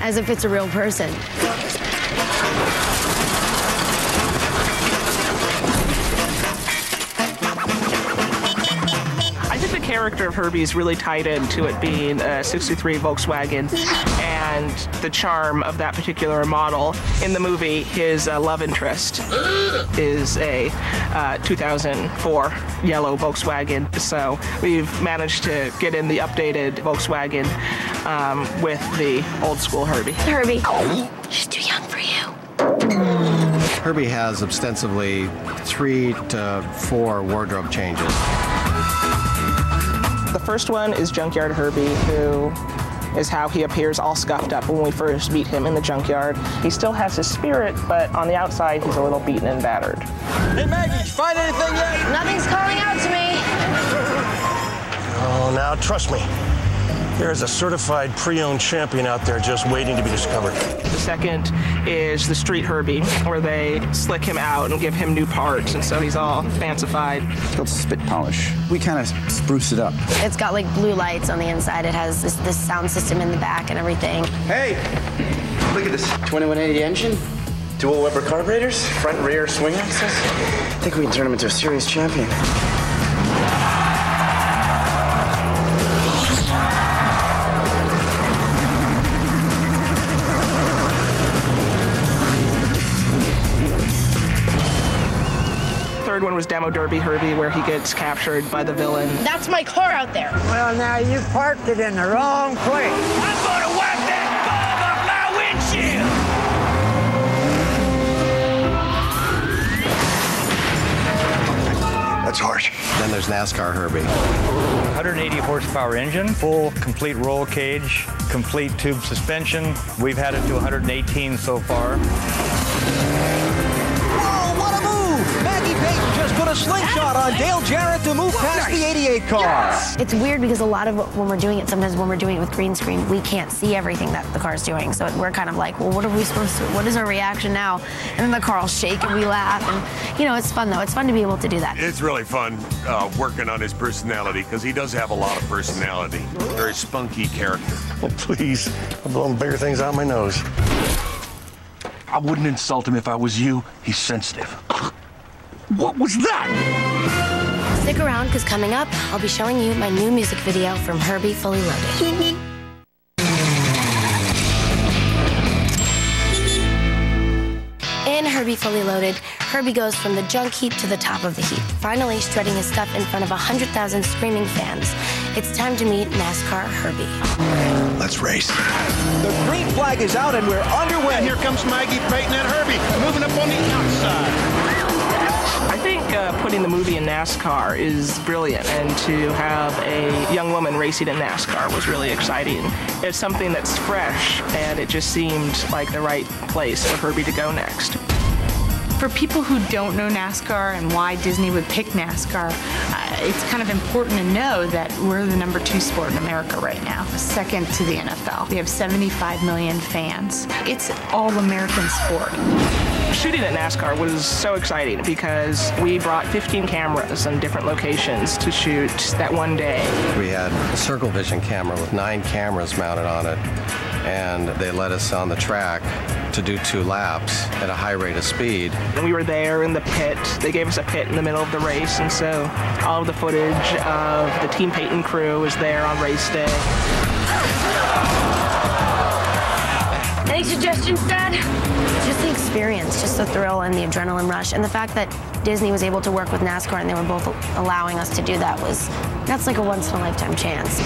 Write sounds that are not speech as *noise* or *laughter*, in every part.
as if it's a real person. I think the character of Herbie is really tied into it being a 63 Volkswagen and the charm of that particular model. In the movie, his uh, love interest *gasps* is a uh, 2004 yellow Volkswagen. So we've managed to get in the updated Volkswagen um, with the old school Herbie. Herbie, she's too young for you. Herbie has ostensibly three to four wardrobe changes. The first one is Junkyard Herbie, who is how he appears all scuffed up when we first meet him in the junkyard. He still has his spirit, but on the outside, he's a little beaten and battered. Hey, Maggie, did you find anything yet? Nothing's calling out to me. Oh, now trust me. There's a certified pre-owned champion out there just waiting to be discovered. The second is the Street Herbie, where they slick him out and give him new parts, and so he's all fancified. It's called spit polish. We kind of spruce it up. It's got like blue lights on the inside. It has this, this sound system in the back and everything. Hey, look at this 2180 engine. Dual Weber carburetors, front and rear swing axles. I think we can turn him into a serious champion. Third one was Demo Derby Herbie, where he gets captured by the villain. That's my car out there. Well, now you parked it in the wrong place. I'm gonna whack that bulb off my windshield! That's harsh. Then there's NASCAR Herbie. 180 horsepower engine, full complete roll cage, complete tube suspension. We've had it to 118 so far. Put a slingshot on Dale Jarrett to move past the 88 car. It's weird because a lot of when we're doing it, sometimes when we're doing it with green screen, we can't see everything that the car's doing. So we're kind of like, well, what are we supposed to? What is our reaction now? And then the car will shake and we laugh, and you know, it's fun though. It's fun to be able to do that. It's really fun uh, working on his personality because he does have a lot of personality. Very spunky character. *laughs* Oh, please. I'm blowing bigger things out my nose. I wouldn't insult him if I was you. He's sensitive. What was that? Stick around because coming up, I'll be showing you my new music video from Herbie Fully Loaded. *laughs* In Herbie Fully Loaded, Herbie goes from the junk heap to the top of the heap, finally strutting his stuff in front of 100,000 screaming fans. It's time to meet NASCAR Herbie. Let's race. The green flag is out and we're underway. And here comes Maggie Peyton and Herbie moving up on the outside. Uh, putting the movie in NASCAR is brilliant, and to have a young woman racing in NASCAR was really exciting. It's something that's fresh, and it just seemed like the right place for Herbie to go next. For people who don't know NASCAR and why Disney would pick NASCAR, uh, it's kind of important to know that we're the number two sport in America right now, second to the NFL. We have 75 million fans. It's all American sport. Shooting at NASCAR was so exciting because we brought 15 cameras in different locations to shoot that one day. We had a circle vision camera with nine cameras mounted on it, and they led us on the track to do two laps at a high rate of speed. And we were there in the pit. They gave us a pit in the middle of the race, and so all of the footage of the Team Peyton crew was there on race day. Any suggestions, Dad? Just the experience, just the thrill and the adrenaline rush, and the fact that Disney was able to work with NASCAR and they were both allowing us to do that was that's like a once in a lifetime chance.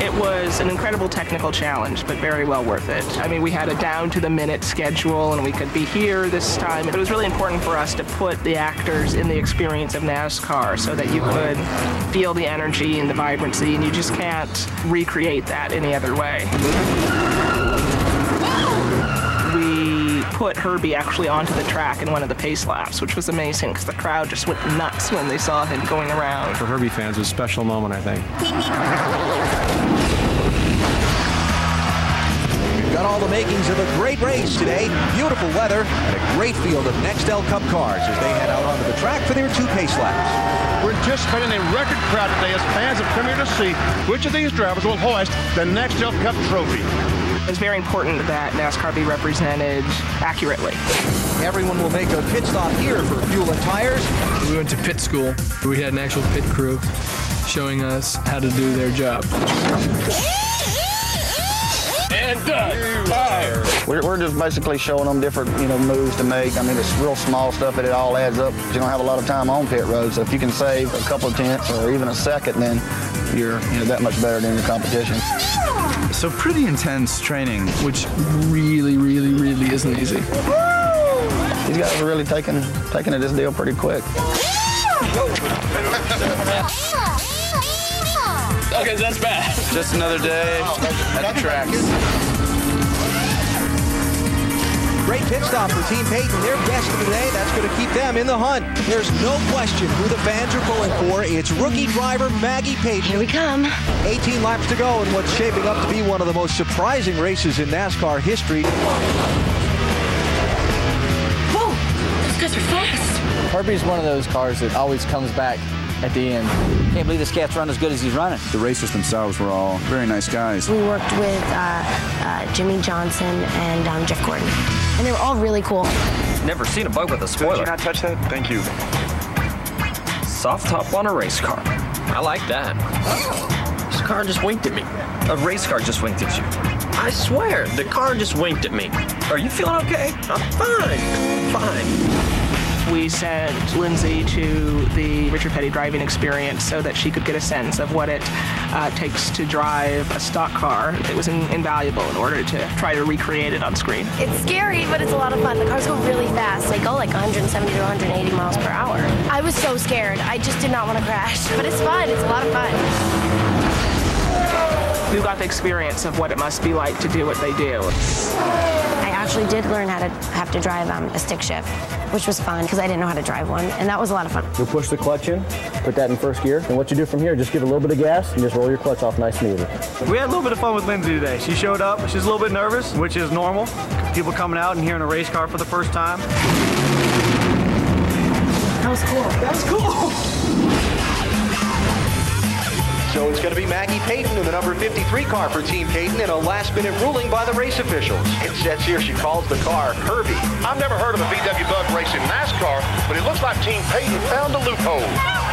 It was an incredible technical challenge, but very well worth it. I mean, we had a down to the minute schedule and we could be here this time. It was really important for us to put the actors in the experience of NASCAR so that you could feel the energy and the vibrancy, and you just can't recreate that any other way. We put Herbie actually onto the track in one of the pace laps, which was amazing because the crowd just went nuts when they saw him going around. For Herbie fans, it was a special moment, I think. Got all the makings of a great race today. Beautiful weather and a great field of Nextel Cup cars as they head out onto the track for their two pace laps. We're anticipating a record crowd today as fans have come here to see which of these drivers will hoist the Nextel Cup trophy. It's very important that NASCAR be represented accurately. Everyone will make a pit stop here for fuel and tires. We went to pit school. We had an actual pit crew showing us how to do their job. And done. Fire. We're, we're just basically showing them different, you know, moves to make. I mean, it's real small stuff, but it all adds up. You don't have a lot of time on pit road, so if you can save a couple of tenths or even a second, then you're you know, that much better than your competition. So pretty intense training, which really, really, really isn't easy. These guys are really taking taking to this deal pretty quick. Okay, that's bad. Just another day at the tracks. Great pit stop for Team Peyton. Their best of the day. That's going to keep them in the hunt. There's no question who the fans are pulling for. It's rookie driver Maggie Peyton. Here we come. 18 laps to go in what's shaping up to be one of the most surprising races in NASCAR history. Whoa, those guys are fast. Herbie's one of those cars that always comes back at the end. Can't believe this cat's run as good as he's running. The racers themselves were all very nice guys. We worked with uh, uh, Jimmie Johnson and um, Jeff Gordon, and they were all really cool. Never seen a bug with a spoiler. Did you not touch that? Thank you. Soft top on a race car. I like that. This car just winked at me. A race car just winked at you. I swear, the car just winked at me. Are you feeling okay? I'm fine. Fine we sent Lindsay to the Richard Petty driving experience so that she could get a sense of what it uh, takes to drive a stock car. It was in, invaluable in order to try to recreate it on screen. It's scary, but it's a lot of fun. The cars go really fast. They go like 170 to 180 miles per hour. I was so scared. I just did not want to crash, *laughs* but it's fun. It's a lot of fun we got the experience of what it must be like to do what they do. I actually did learn how to have to drive um, a stick shift, which was fun because I didn't know how to drive one, and that was a lot of fun. You'll push the clutch in, put that in first gear, and what you do from here, just give a little bit of gas and just roll your clutch off nice and easy. We had a little bit of fun with Lindsay today. She showed up. She's a little bit nervous, which is normal. People coming out and hearing a race car for the first time. That was cool. That was cool. So it's going to be Maggie Peyton in the number 53 car for Team Peyton in a last-minute ruling by the race officials. It says here she calls the car Herbie. I've never heard of a VW Bug race in NASCAR, but it looks like Team Peyton found a loophole.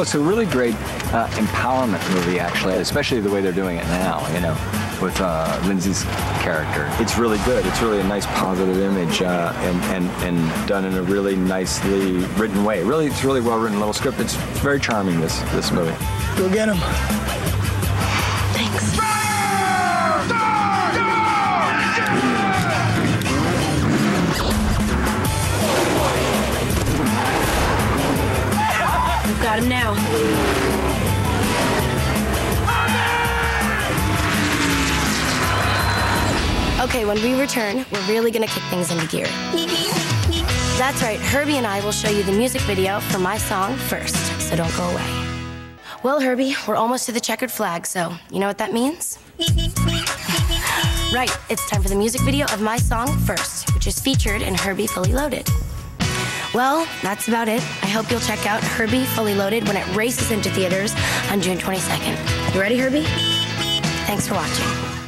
Doing? It's a really great uh, empowerment movie, actually, especially the way they're doing it now, you know, with uh, Lindsay's character. It's really good. It's really a nice positive image uh, and, and, and done in a really nicely written way. Really, it's really well written little script. It's very charming, this, this movie. Go get him. Thanks. Okay, when we return, we're really gonna kick things into gear. That's right, Herbie and I will show you the music video for my song first, so don't go away. Well, Herbie, we're almost to the checkered flag, so you know what that means? Right, it's time for the music video of my song first, which is featured in Herbie Fully Loaded. Well, that's about it. I hope you'll check out Herbie Fully Loaded when it races into theaters on June 22nd. You ready, Herbie? Thanks for watching.